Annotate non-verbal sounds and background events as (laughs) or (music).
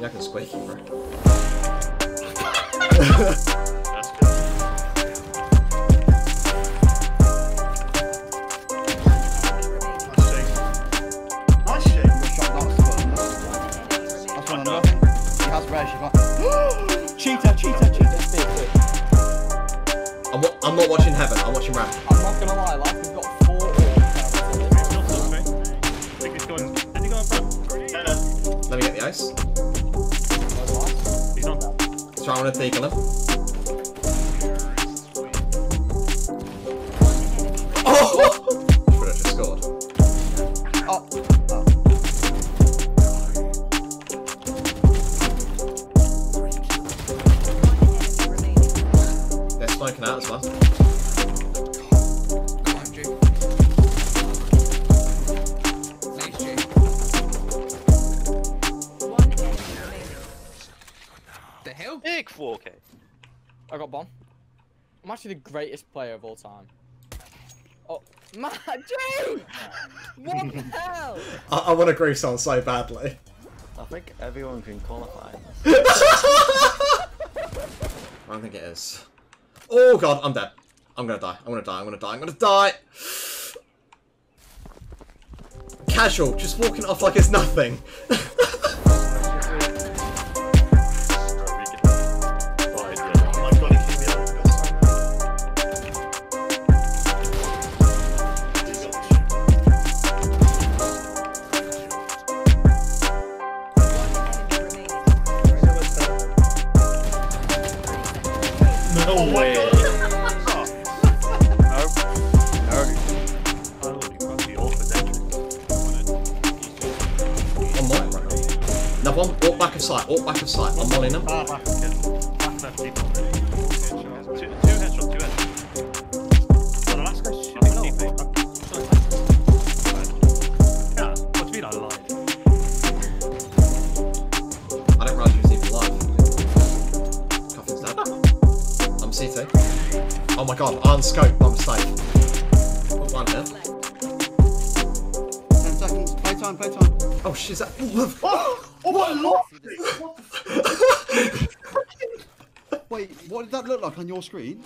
Yeah, I can squeaky, bro. That's good. Nice shake. Good shot, that's good. That's one another. He has red, she's got. cheater, cheater, cheater. I'm, wa- I'm not watching Heaven, I'm watching Ram. I'm not gonna lie, like we've got four orbs. It's not something. I think he's going. Did he go on front? No, no. Let me get the ice. He's on. So The hell? Big 4K. I got bomb. I'm actually the greatest player of all time. Oh, (laughs) my Jane! What the hell? (laughs) I, I want a groove someone so badly. I think everyone can qualify. (laughs) I don't think it is. Oh god, I'm dead. I'm gonna die. I'm gonna die. I'm gonna die. I'm gonna die. Casual, just walking off like it's nothing. No way. I'm one. Walk back of sight. Walk back of sight. I'm mulling him. I'm CT. Oh my god, on scope, by mistake. Put one here. Ten seconds. Play time, play time. Oh shit, is that. (gasps) Oh, oh my lord! What Wait, what did that look like on your screen?